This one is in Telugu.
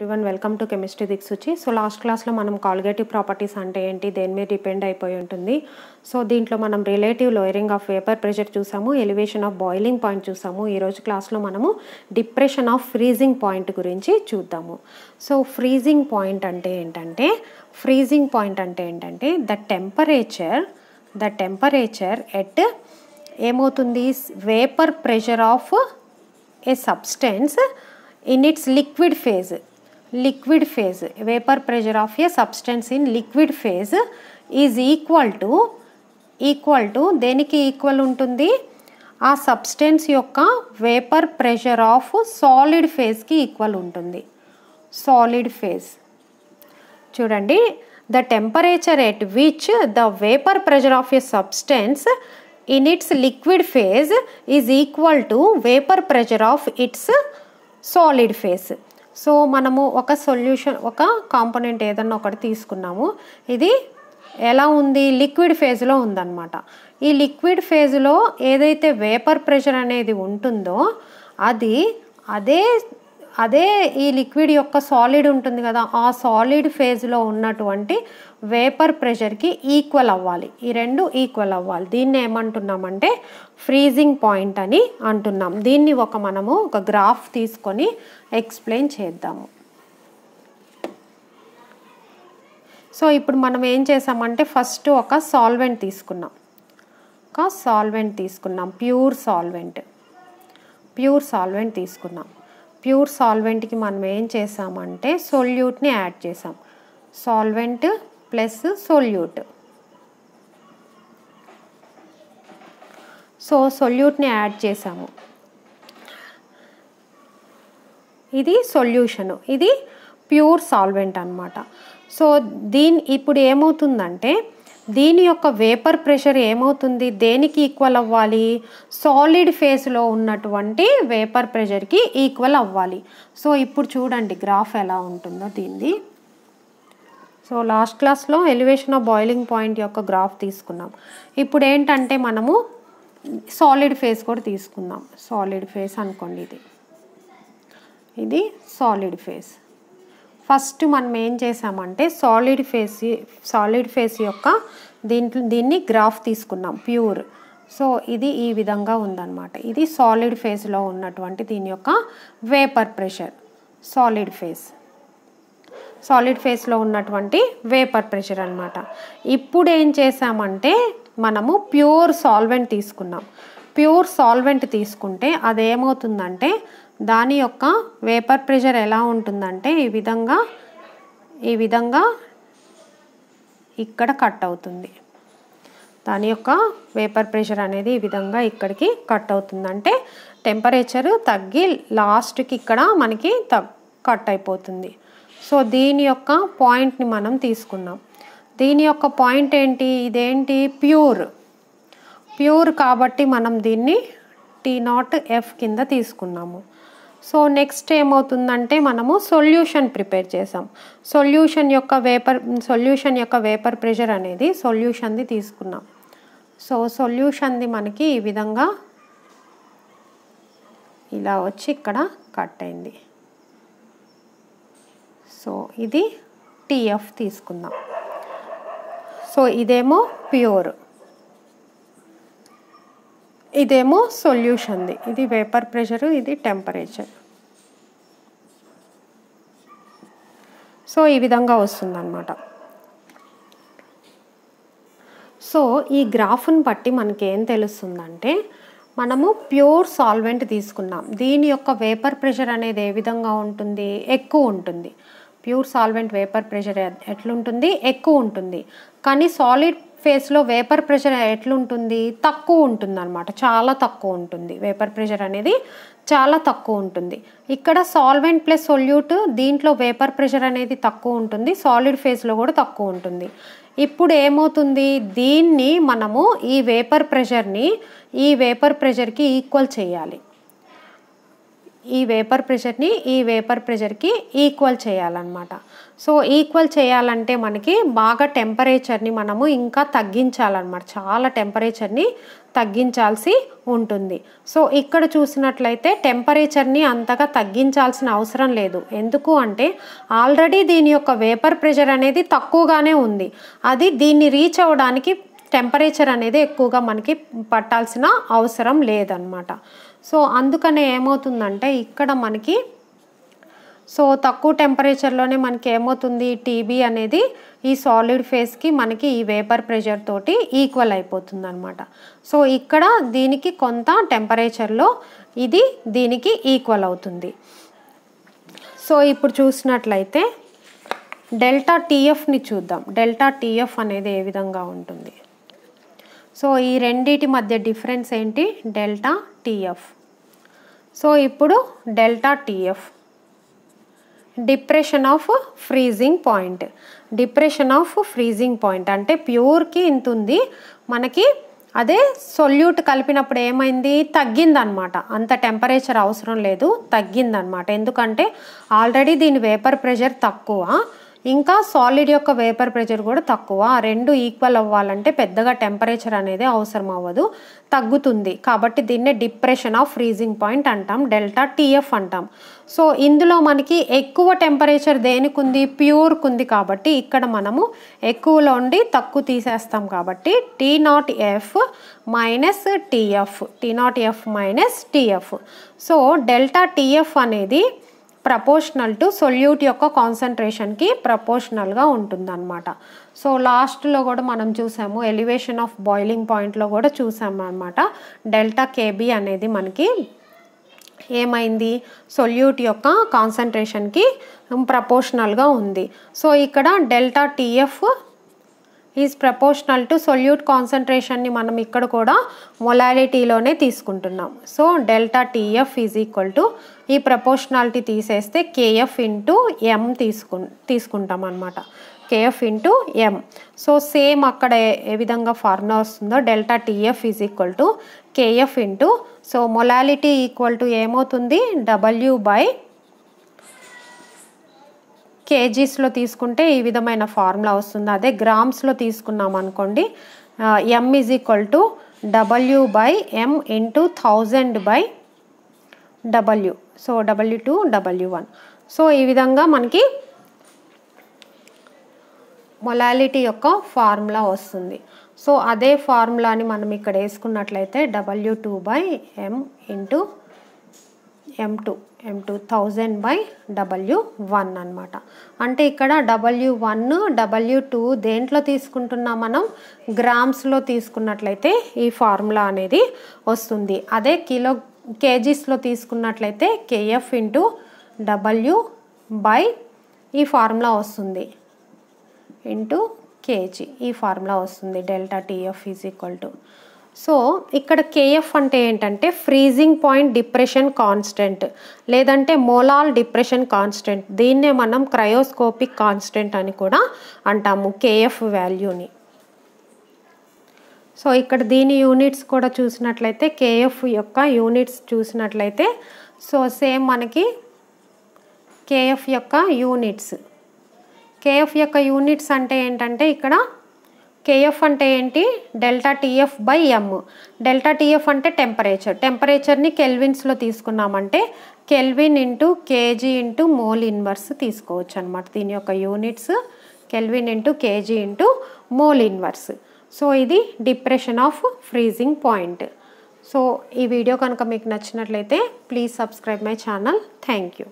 ఎవ్రీవన్ వెల్కమ్ టు కెమిస్ట్రీ వచ్చి సో లాస్ట్ క్లాస్లో మనం కాల్గేటివ్ ప్రాపర్టీస్ అంటే ఏంటి దేని మీద డిపెండ్ అయిపోయి ఉంటుంది. సో దీంట్లో మనం relative lowering of vapour pressure చూసాము ఎలివేషన్ ఆఫ్ బాయిలింగ్ పాయింట్ చూసాము. ఈరోజు క్లాస్లో మనము డిప్రెషన్ ఆఫ్ ఫ్రీజింగ్ పాయింట్ గురించి చూద్దాము. సో ఫ్రీజింగ్ పాయింట్ అంటే ఏంటంటే ఫ్రీజింగ్ పాయింట్ అంటే ఏంటంటే the temperature the temperature at ఏమవుతుంది? Vapour pressure of a substance in its liquid phase liquid phase vapour pressure of a substance in liquid phase is equal to equal to దేనికి ఈక్వల్ ఉంటుంది? ఆ సబ్స్టెన్స్ యొక్క వేపర్ ప్రెషర్ ఆఫ్ సాలిడ్ ఫేజ్కి ఈక్వల్ ఉంటుంది. సాలిడ్ ఫేజ్ చూడండి. The temperature at which the vapour pressure of a substance in its liquid phase is equal to vapour pressure of its solid phase so మనము ఒక సొల్యూషన్ ఒక కాంపోనెంట్ ఏదన్నా ఒకటి తీసుకున్నాము. ఇది ఎలా ఉంది? లిక్విడ్ ఫేజ్లో ఉందన్నమాట. ఈ లిక్విడ్ ఫేజ్లో ఏదైతే వేపర్ ప్రెషర్ అనేది ఉంటుందో అది అదే అదే ఈ లిక్విడ్ యొక్క సాలిడ్ ఉంటుంది కదా ఆ సాలిడ్ ఫేజ్లో ఉన్నటువంటి వేపర్ ప్రెషర్కి ఈక్వల్ అవ్వాలి. ఈ రెండు ఈక్వల్ అవ్వాలి. దీన్ని ఏమంటున్నామంటే ఫ్రీజింగ్ పాయింట్ అని అంటున్నాం. దీన్ని ఒక మనము ఒక గ్రాఫ్ తీసుకొని ఎక్స్ప్లెయిన్ చేద్దాము. సో ఇప్పుడు మనం ఏం చేసామంటే ఫస్ట్ ఒక సాల్వెంట్ తీసుకున్నాం. ఒక సాల్వెంట్ తీసుకున్నాం. ప్యూర్ సాల్వెంట్ ప్యూర్ సాల్వెంట్ తీసుకున్నాం. ప్యూర్ సాల్వెంట్కి మనం ఏం చేసామంటే సొల్యూట్ని యాడ్ చేసాం. Solvent plus solute. సో సొల్యూట్ని యాడ్ చేసాము. ఇది సొల్యూషను. ఇది ప్యూర్ సాల్వెంట్ అనమాట సో దీని ఇప్పుడు ఏమవుతుందంటే దీని యొక్క వేపర్ ప్రెషర్ ఏమవుతుంది? దేనికి ఈక్వల్ అవ్వాలి? సాలిడ్ ఫేస్లో ఉన్నటువంటి వేపర్ ప్రెషర్కి ఈక్వల్ అవ్వాలి. సో ఇప్పుడు చూడండి గ్రాఫ్ ఎలా ఉంటుందో దీన్ని సో లాస్ట్ క్లాస్లో ఎలివేషన్ ఆఫ్ బాయిలింగ్ పాయింట్ యొక్క గ్రాఫ్ తీసుకున్నాం. ఇప్పుడు ఏంటంటే మనము సాలిడ్ ఫేస్ కూడా తీసుకుందాం. సాలిడ్ ఫేస్ అనుకోండి ఇది. ఇది సాలిడ్ ఫేస్. ఫస్ట్ మనం ఏం చేసామంటే సాలిడ్ ఫేస్ సాలిడ్ ఫేస్ యొక్క దీంట్లో దీన్ని గ్రాఫ్ తీసుకున్నాం ప్యూర్. సో ఇది ఈ విధంగా ఉందన్నమాట. ఇది సాలిడ్ ఫేస్లో ఉన్నటువంటి దీని యొక్క vapour pressure solid phase. Solid ఫేస్లో ఉన్నటువంటి వేపర్ ప్రెషర్ అనమాట ఇప్పుడు ఏం చేసామంటే మనము ప్యూర్ సాల్వెంట్ తీసుకున్నాం. ప్యూర్ సాల్వెంట్ తీసుకుంటే అదేమవుతుందంటే దాని యొక్క వేపర్ ప్రెషర్ ఎలా ఉంటుందంటే ఈ విధంగా ఈ విధంగా ఇక్కడ కట్ అవుతుంది. దాని యొక్క వేపర్ ప్రెషర్ అనేది ఈ విధంగా ఇక్కడికి కట్ అవుతుంది. అంటే టెంపరేచర్ తగ్గి లాస్ట్కి ఇక్కడ మనకి తగ్ కట్ అయిపోతుంది. సో దీని యొక్క పాయింట్ని మనం తీసుకున్నాం దీని యొక్క పాయింట్ ఏంటి? ఇదేంటి? ప్యూర్. ప్యూర్ కాబట్టి మనం దీన్ని టీ నాట్ ఎఫ్ కింద తీసుకున్నాము. సో నెక్స్ట్ ఏమవుతుందంటే మనము సొల్యూషన్ ప్రిపేర్ చేసాం. సొల్యూషన్ యొక్క వేపర్ సొల్యూషన్ యొక్క వేపర్ ప్రెషర్ అనేది సొల్యూషన్ది తీసుకున్నాం. సో సొల్యూషన్ది మనకి ఈ విధంగా ఇలా వచ్చి ఇక్కడ కట్ అయింది. సో ఇది టీఎఫ్ తీసుకుందాం. సో ఇదేమో ప్యూర్ ఇదేమో సొల్యూషన్ది ఇది వేపర్ ప్రెషరు ఇది టెంపరేచర్ సో ఈ విధంగా వస్తుందన్నమాట. సో ఈ గ్రాఫ్ను బట్టి మనకి ఏం తెలుస్తుందంటే మనము ప్యూర్ సాల్వెంట్ తీసుకున్నాం. దీని యొక్క వేపర్ ప్రెషర్ అనేది ఏ విధంగా ఉంటుంది? ఎక్కువ ఉంటుంది. ప్యూర్ సాల్వెంట్ వేపర్ ప్రెషర్ ఎట్లుంటుంది? ఎక్కువ ఉంటుంది. కానీ సాలిడ్ ఫేస్లో వేపర్ ప్రెషర్ ఎట్లుంటుంది? తక్కువ ఉంటుంది అనమాట చాలా తక్కువ ఉంటుంది. వేపర్ ప్రెషర్ అనేది చాలా తక్కువ ఉంటుంది. ఇక్కడ సాల్వెంట్ ప్లస్ సొల్యూట్ దీంట్లో వేపర్ ప్రెషర్ అనేది తక్కువ ఉంటుంది. సాలిడ్ ఫేస్లో కూడా తక్కువ ఉంటుంది. ఇప్పుడు ఏమవుతుంది? దీన్ని మనము ఈ వేపర్ ప్రెషర్ని ఈ వేపర్ ప్రెషర్కి ఈక్వల్ చేయాలి. ఈ వేపర్ ప్రెషర్ని ఈ వేపర్ ప్రెషర్కి ఈక్వల్ చేయాలన్నమాట. సో ఈక్వల్ చేయాలంటే మనకి బాగా టెంపరేచర్ని మనము ఇంకా తగ్గించాలన్నమాట. చాలా టెంపరేచర్ని తగ్గించాల్సి ఉంటుంది. సో ఇక్కడ చూసినట్లయితే టెంపరేచర్ని అంతగా తగ్గించాల్సిన అవసరం లేదు. ఎందుకు అంటే ఆల్రెడీ దీని యొక్క వేపర్ ప్రెషర్ అనేది తక్కువగానే ఉంది. అది దీన్ని రీచ్ అవ్వడానికి టెంపరేచర్ అనేది ఎక్కువగా మనకి పట్టాల్సిన అవసరం లేదన్నమాట. సో అందుకనే ఏమవుతుందంటే ఇక్కడ మనకి సో తక్కువ టెంపరేచర్లోనే మనకి ఏమవుతుంది? టీబీ అనేది ఈ సాలిడ్ ఫేస్కి మనకి ఈ వేపర్ ప్రెషర్ తోటి ఈక్వల్ అయిపోతుంది అనమాట సో ఇక్కడ దీనికి కొంత టెంపరేచర్లో ఇది దీనికి ఈక్వల్ అవుతుంది. సో ఇప్పుడు చూసినట్లయితే డెల్టా టీఎఫ్ని చూద్దాం. డెల్టా టీఎఫ్ అనేది ఏ విధంగా ఉంటుంది? సో ఈ రెండిటి మధ్య డిఫరెన్స్ ఏంటి? Delta TF. సో ఇప్పుడు delta TF. Depression of freezing point. Depression of freezing point. అంటే ప్యూర్కి ఇంత ఉంది. మనకి అదే సొల్యూట్ కలిపినప్పుడు ఏమైంది? తగ్గిందనమాట అంత టెంపరేచర్ అవసరం లేదు. తగ్గిందనమాట ఎందుకంటే ఆల్రెడీ దీని వేపర్ ప్రెషర్ తక్కువ. ఇంకా సాలిడ్ యొక్క వేపర్ ప్రెషర్ కూడా తక్కువ. రెండు ఈక్వల్ అవ్వాలంటే పెద్దగా టెంపరేచర్ అనేది అవసరం అవ్వదు. తగ్గుతుంది. కాబట్టి దీన్నే డిప్రెషన్ ఆఫ్ ఫ్రీజింగ్ పాయింట్ అంటాం. డెల్టా టీఎఫ్ అంటాం. సో ఇందులో మనకి ఎక్కువ టెంపరేచర్ దేనికి ఉంది ప్యూర్కి ఉంది కాబట్టి ఇక్కడ మనము ఎక్కువలో ఉండి తక్కువ తీసేస్తాం కాబట్టి T naught F minus TF T naught F minus TF so delta TF అనేది ప్రపోర్షనల్ టు సొల్యూట్ యొక్క కాన్సన్ట్రేషన్కి ప్రపోర్షనల్గా ఉంటుందన్నమాట. సో లాస్ట్లో కూడా మనం చూసాము ఎలివేషన్ ఆఫ్ బాయిలింగ్ పాయింట్లో కూడా చూసాము అనమాట డెల్టా కేబీ అనేది మనకి ఏమైంది? సొల్యూట్ యొక్క కాన్సన్ట్రేషన్కి ప్రపోర్షనల్గా ఉంది. సో ఇక్కడ delta TF is proportional to solute కాన్సన్ట్రేషన్ని మనం ఇక్కడ కూడా మొలాలిటీలోనే తీసుకుంటున్నాం. So delta TF is equal to ఈ ప్రపోర్షనాలిటీ తీసేస్తే కేఎఫ్ ఇంటూ ఎం తీసుకు తీసుకుంటాం అనమాట KF into M. So same అక్కడ ఏ విధంగా ఫార్ములా వస్తుందో delta TF is equal to KF into so molality equal to ఏమవుతుంది? డబ్ల్యూ బై కేజీస్లో తీసుకుంటే ఈ విధమైన ఫార్ములా వస్తుంది. అదే గ్రామ్స్లో తీసుకున్నాం అనుకోండి M is equal to W by M into thousand by W so W two W one so ఈ విధంగా మనకి మొలాలిటీ యొక్క ఫార్ములా వస్తుంది. సో అదే ఫార్ములాని మనం ఇక్కడ వేసుకున్నట్లయితే W two by M into M two M two thousand by W one అనమాట అంటే ఇక్కడ డబల్యూ వన్ డబ్ల్యూ టూ దేంట్లో తీసుకుంటున్నాం మనం? గ్రామ్స్లో తీసుకున్నట్లయితే ఈ ఫార్ములా అనేది వస్తుంది. అదే కిలో కేజీస్లో తీసుకున్నట్లయితే కేఎఫ్ ఇంటూ డబల్యూ బై ఈ ఫార్ములా వస్తుంది. ఇంటూ కేజీ ఈ ఫార్ములా వస్తుంది. Delta TF is equal to so ఇక్కడ కేఎఫ్ అంటే ఏంటంటే ఫ్రీజింగ్ పాయింట్ డిప్రెషన్ కాన్స్టెంట్ లేదంటే మోలాల్ డిప్రెషన్ కాన్స్టెంట్ దీన్నే మనం క్రయోస్కోపిక్ కాన్స్టెంట్ అని కూడా అంటాము కేఎఫ్ వాల్యూని. సో ఇక్కడ దీని యూనిట్స్ కూడా చూసినట్లయితే కేఎఫ్ యొక్క యూనిట్స్ చూసినట్లయితే సో సేమ్ మనకి కేఎఫ్ యొక్క యూనిట్స్. కేఎఫ్ యొక్క యూనిట్స్ అంటే ఏంటంటే ఇక్కడ కేఎఫ్ అంటే ఏంటి? Delta TF by M delta TF అంటే టెంపరేచర్. టెంపరేచర్ని కెల్విన్స్లో తీసుకున్నామంటే kelvin into KG into mole inverse తీసుకోవచ్చు అనమాట దీని యొక్క units kelvin into KG into mole inverse. So ఇది depression of freezing point. So ఈ వీడియో కనుక మీకు నచ్చినట్లయితే please subscribe my channel. Thank you.